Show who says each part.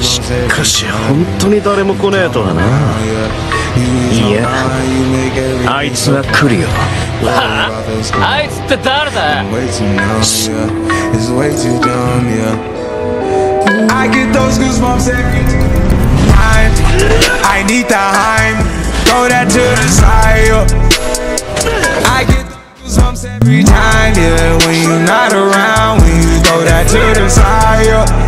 Speaker 1: しかし本当に誰も来ねえとはないやあいつは来るよ
Speaker 2: ああいつって誰だ
Speaker 3: I get those goosebumps every time. I need the Heim. Throw that to the side. yo I get those goosebumps every time. Yeah, when you're not around, when you throw that to the side. yo